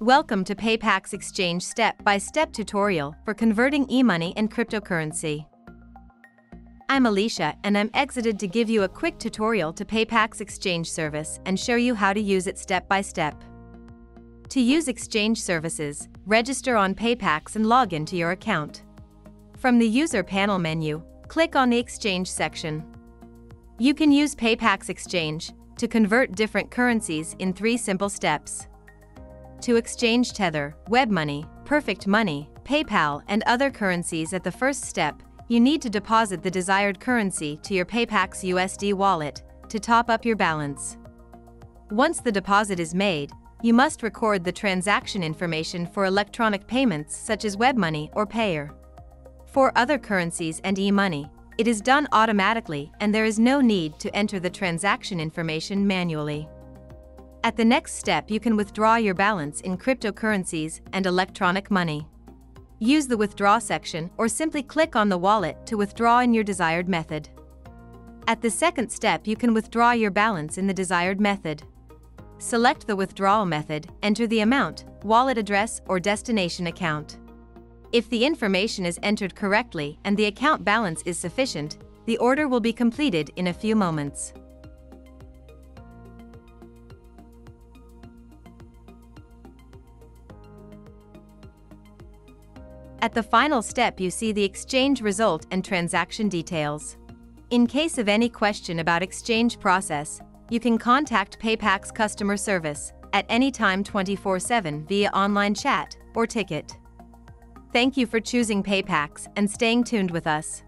Welcome to PayPax Exchange step-by-step tutorial for converting e-money and cryptocurrency. I'm Alicia and I'm exited to give you a quick tutorial to PayPax Exchange service and show you how to use it step by step. To use Exchange services, register on PayPax and log into your account. From the User panel menu, click on the Exchange section. You can use PayPax Exchange to convert different currencies in three simple steps to exchange Tether, WebMoney, Perfect Money, PayPal, and other currencies at the first step, you need to deposit the desired currency to your PayPax USD wallet to top up your balance. Once the deposit is made, you must record the transaction information for electronic payments such as WebMoney or Payeer. For other currencies and e-money, it is done automatically and there is no need to enter the transaction information manually. At the next step you can withdraw your balance in cryptocurrencies and electronic money. Use the Withdraw section or simply click on the wallet to withdraw in your desired method. At the second step you can withdraw your balance in the desired method. Select the withdrawal method, enter the amount, wallet address or destination account. If the information is entered correctly and the account balance is sufficient, the order will be completed in a few moments. At the final step you see the exchange result and transaction details. In case of any question about exchange process, you can contact PayPax customer service at any time 24-7 via online chat or ticket. Thank you for choosing PayPax and staying tuned with us.